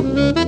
Música